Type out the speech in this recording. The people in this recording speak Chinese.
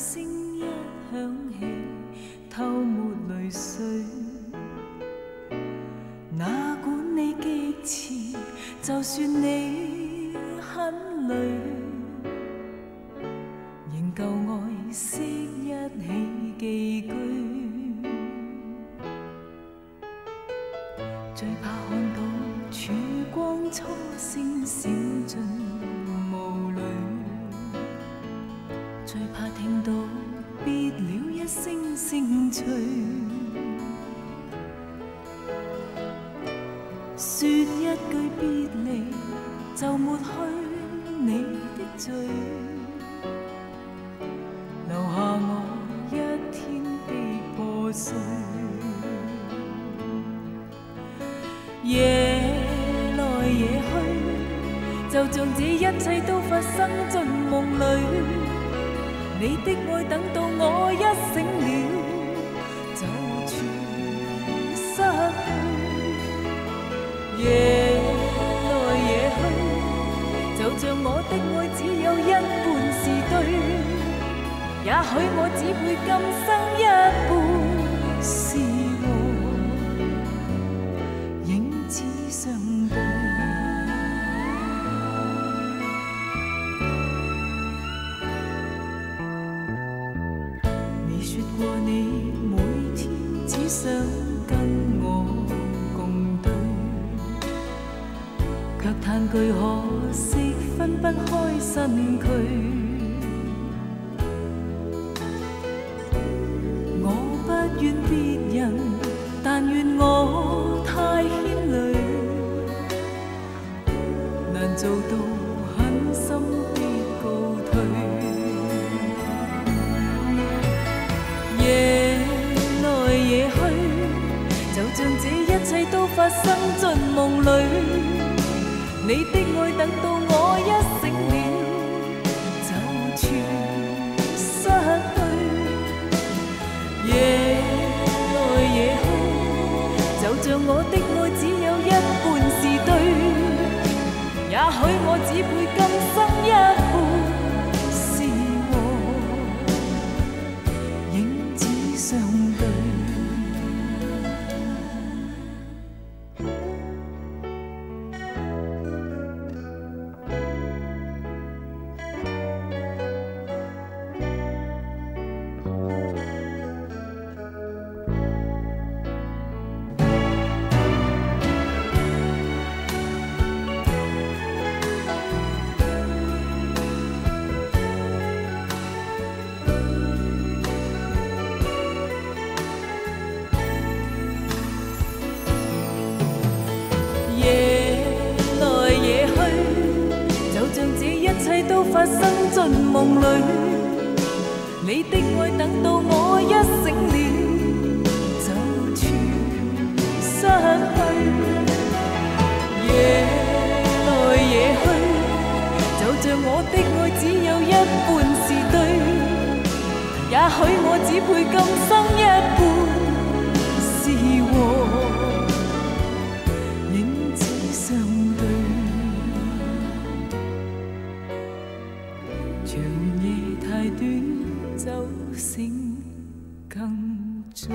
声一响起，透没泪水。哪管你激刺，就算你很累，仍旧爱惜一起寄居。最怕看到曙光初升闪进声催。说一句别离，就抹去你的罪，留下我一天的破碎。夜来夜去，就像这一切都发生进梦里。你的爱等到我一醒了，爱只有一半是对，也许我只配今生一半是和影子相对。你说过你每天只想跟却叹句可惜分不开身躯。我不怨别人，但愿我太牵累，难做到狠心的告退。夜来夜去，就像这一切都发生进梦里。你的爱等到我一醒了，都发生进梦里。你的爱等到我一醒了，就全失去。夜来夜去，就像我的爱只有一半是对，也许我只配今生一半长夜太短，酒醒更醉。